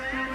Thank you.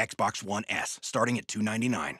Xbox One S, starting at $299.